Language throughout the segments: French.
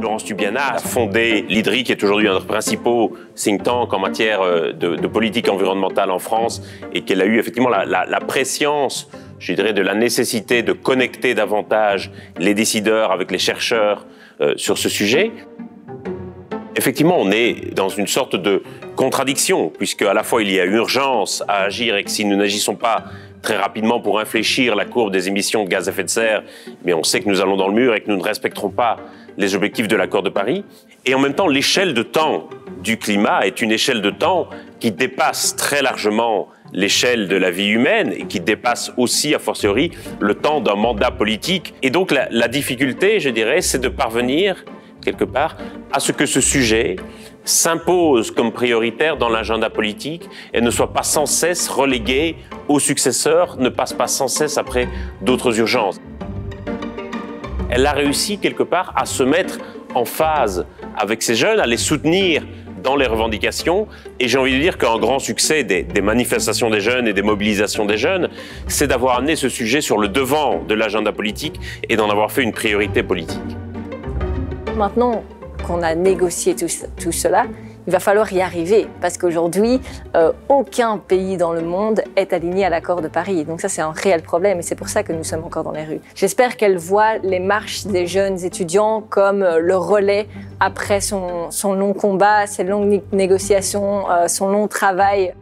Laurence Tubiana a fondé l'IDRI, qui est aujourd'hui un des principaux think tanks en matière euh, de, politique environnementale en France, et qu'elle a eu effectivement la, la, préscience, je dirais, de la nécessité de connecter davantage les décideurs avec les chercheurs euh, sur ce sujet. Effectivement, on est dans une sorte de contradiction, puisque à la fois il y a urgence à agir et que si nous n'agissons pas très rapidement pour infléchir la courbe des émissions de gaz à effet de serre, mais on sait que nous allons dans le mur et que nous ne respecterons pas les objectifs de l'accord de Paris. Et en même temps, l'échelle de temps du climat est une échelle de temps qui dépasse très largement l'échelle de la vie humaine et qui dépasse aussi, a fortiori, le temps d'un mandat politique. Et donc la, la difficulté, je dirais, c'est de parvenir, quelque part, à ce que ce sujet s'impose comme prioritaire dans l'agenda politique et ne soit pas sans cesse relégué aux successeurs, ne passe pas sans cesse après d'autres urgences. Elle a réussi quelque part à se mettre en phase avec ces jeunes, à les soutenir dans les revendications. Et j'ai envie de dire qu'un grand succès des, des, manifestations des jeunes et des mobilisations des jeunes, c'est d'avoir amené ce sujet sur le devant de l'agenda politique et d'en avoir fait une priorité politique. Maintenant, qu'on a négocié tout, cela, il va falloir y arriver parce qu'aujourd'hui, euh, aucun pays dans le monde est aligné à l'accord de Paris. Donc ça, c'est un réel problème et c'est pour ça que nous sommes encore dans les rues. J'espère qu'elle voit les marches des jeunes étudiants comme euh, le relais après son, long combat, ses longues négociations, euh, son long travail.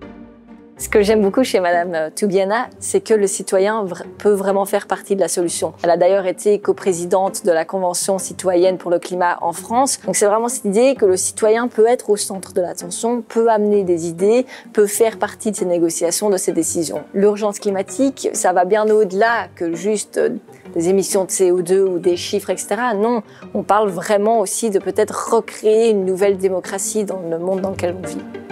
Ce que j'aime beaucoup chez Madame euh, Toubiana, c'est que le citoyen peut vraiment faire partie de la solution. Elle a d'ailleurs été coprésidente de la Convention citoyenne pour le climat en France. Donc c'est vraiment cette idée que le citoyen peut être au centre de l'attention, peut amener des idées, peut faire partie de ces négociations, de ces décisions. L'urgence climatique, ça va bien au-delà que juste euh, des émissions de CO2 ou des chiffres, etc. Non, on parle vraiment aussi de peut-être recréer une nouvelle démocratie dans le monde dans lequel on vit.